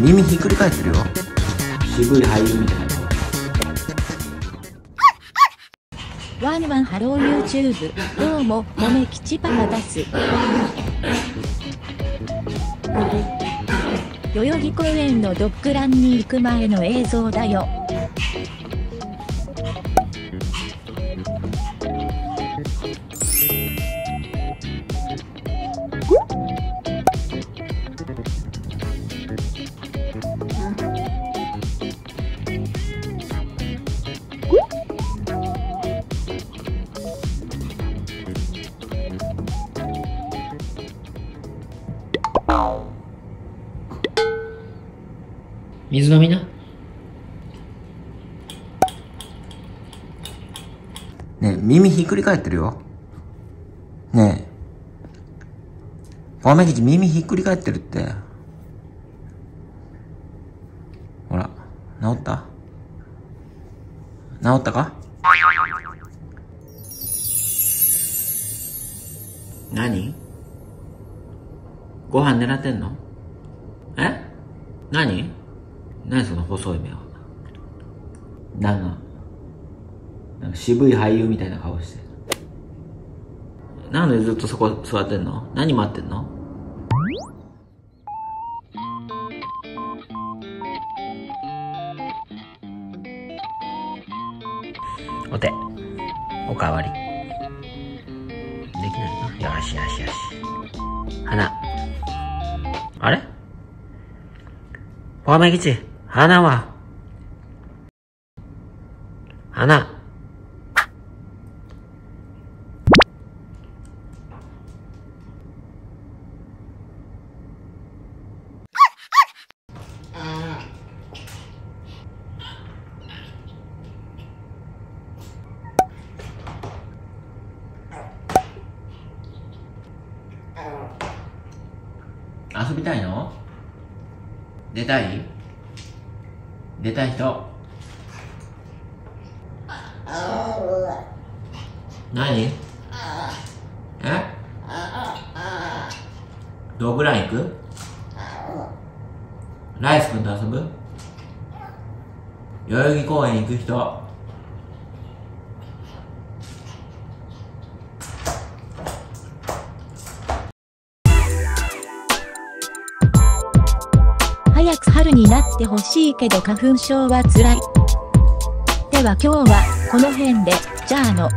耳ひっくり返ってるよ。渋い俳優みたいな。ワンワンハロー YouTube どうももめきちパパです。代々木公園のドッグランに行く前の映像だよ。水飲みな。ねえ耳ひっくり返ってるよ。ねえ。ポメ吉耳ひっくり返ってるって。ほら治った？治ったか？何？ご飯狙ってんの？え？何？何その細い目は？なんかなんか渋い俳優みたいな顔してなんでずっとそこ座ってんの？何待ってんの？お手。おかわり。できないのよしよしよし。花。あれおめぎち、花は花。遊びたいの？出たい？出たい人？何？え？ドッグラン行く？ライス君と遊ぶ？代々木公園行く人。早く春になってほしいけど花粉症は辛い。では今日はこの辺で。じゃあの。